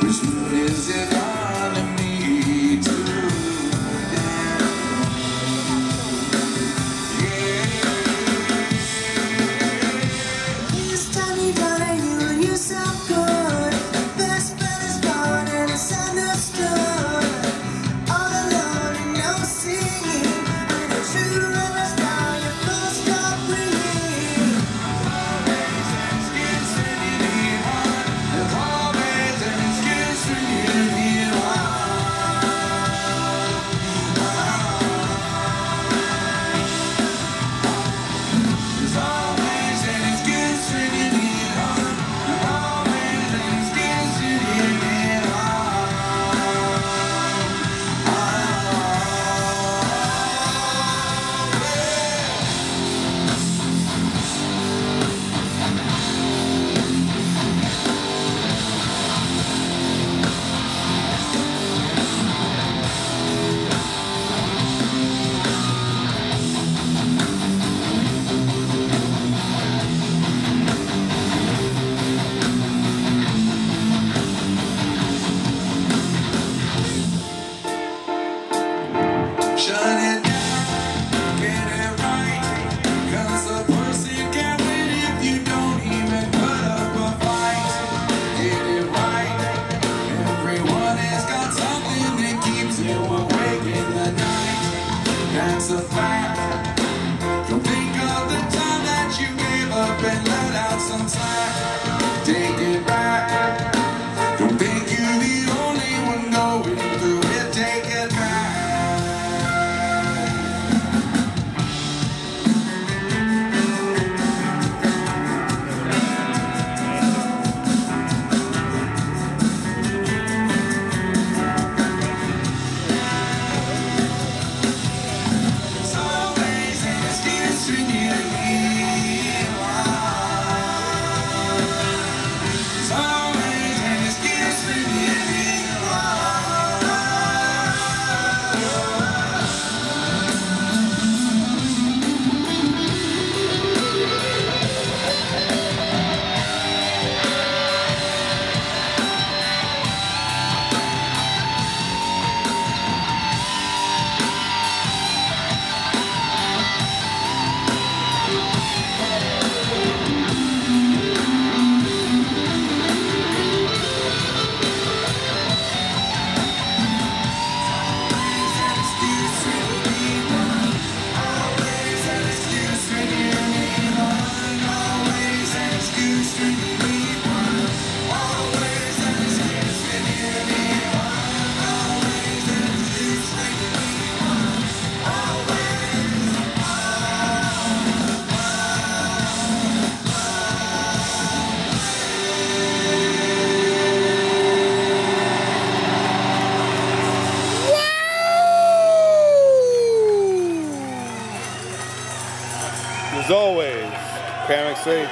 It's is if I so fine. always, parents say,